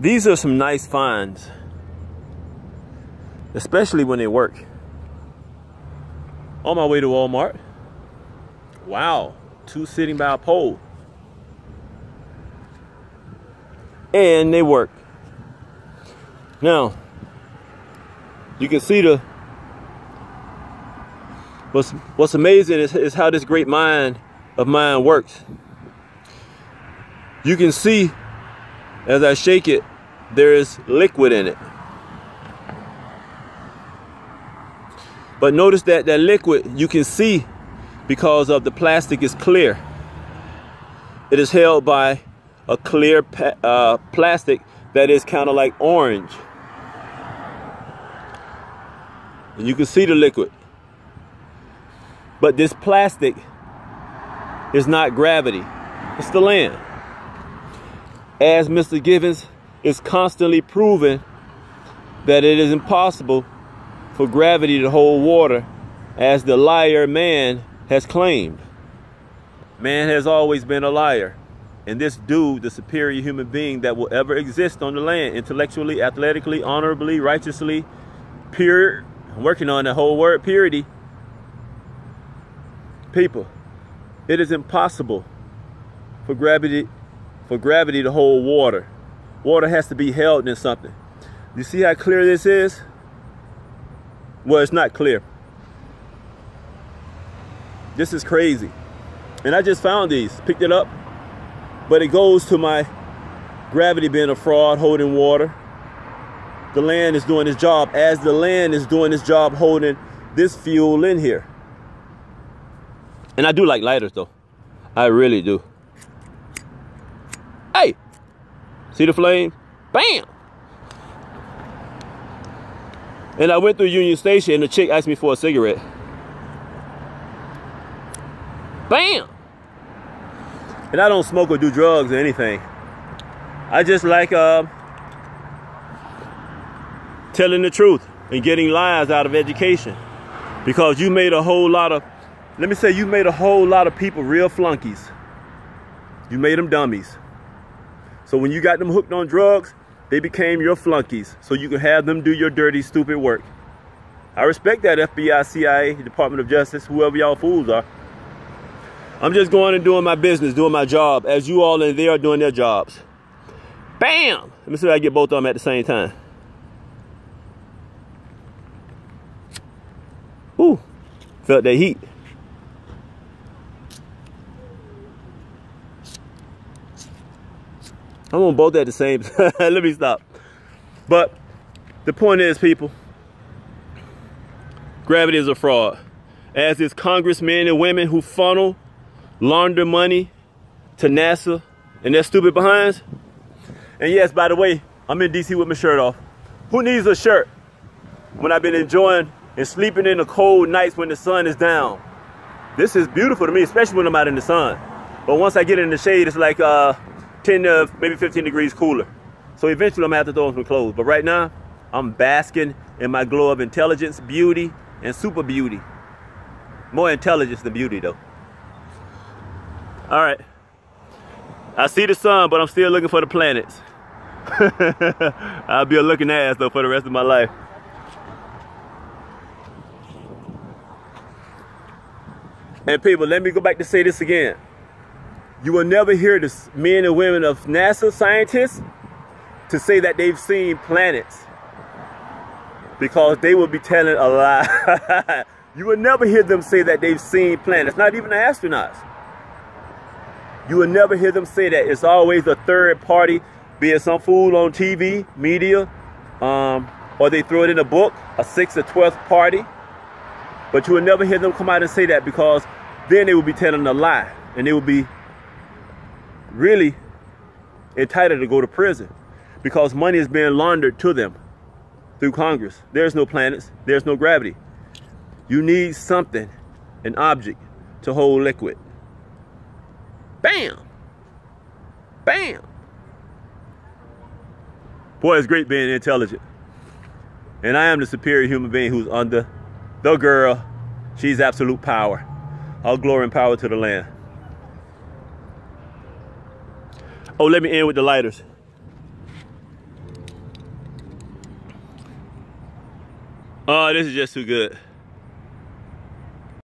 These are some nice finds, especially when they work. On my way to Walmart. Wow, two sitting by a pole. And they work. Now, you can see the what's what's amazing is, is how this great mind of mine works. You can see as I shake it, there is liquid in it. But notice that that liquid you can see because of the plastic is clear. It is held by a clear uh, plastic that is kind of like orange. And you can see the liquid. But this plastic is not gravity, it's the land. As Mr. Givins is constantly proving that it is impossible for gravity to hold water, as the liar man has claimed. Man has always been a liar. And this dude, the superior human being that will ever exist on the land, intellectually, athletically, honorably, righteously, pure, working on the whole word purity. People, it is impossible for gravity for gravity to hold water. Water has to be held in something. You see how clear this is? Well, it's not clear. This is crazy. And I just found these, picked it up, but it goes to my gravity being a fraud holding water the land is doing its job as the land is doing its job holding this fuel in here. And I do like lighters though. I really do. See the flame? Bam! And I went through Union Station and the chick asked me for a cigarette. Bam! And I don't smoke or do drugs or anything. I just like uh, telling the truth and getting lies out of education. Because you made a whole lot of, let me say, you made a whole lot of people real flunkies. You made them dummies. So when you got them hooked on drugs, they became your flunkies. So you can have them do your dirty, stupid work. I respect that FBI, CIA, Department of Justice, whoever y'all fools are. I'm just going and doing my business, doing my job, as you all in there are doing their jobs. Bam! Let me see if I get both of them at the same time. Ooh, felt that heat. I'm on both at the same time. Let me stop. But the point is, people, gravity is a fraud. As is congressmen and women who funnel, launder money to NASA and their stupid behinds. And yes, by the way, I'm in DC with my shirt off. Who needs a shirt when I've been enjoying and sleeping in the cold nights when the sun is down. This is beautiful to me, especially when I'm out in the sun. But once I get in the shade, it's like uh, 10 to maybe 15 degrees cooler. So eventually I'm gonna have to throw on some clothes. But right now, I'm basking in my glow of intelligence, beauty, and super beauty. More intelligence than beauty though. All right. I see the sun, but I'm still looking for the planets. I'll be a looking ass though for the rest of my life. And people, let me go back to say this again. You will never hear the men and women of NASA scientists to say that they've seen planets because they will be telling a lie. you will never hear them say that they've seen planets, not even the astronauts. You will never hear them say that. It's always a third party, be it some fool on TV, media, um, or they throw it in a book, a sixth or twelfth party. But you will never hear them come out and say that because then they will be telling a lie and they will be really entitled to go to prison because money is being laundered to them through Congress. There's no planets, there's no gravity. You need something, an object, to hold liquid. Bam! Bam! Boy, it's great being intelligent. And I am the superior human being who's under the girl. She's absolute power. All glory and power to the Lamb. Oh, let me end with the lighters. Oh, this is just too good.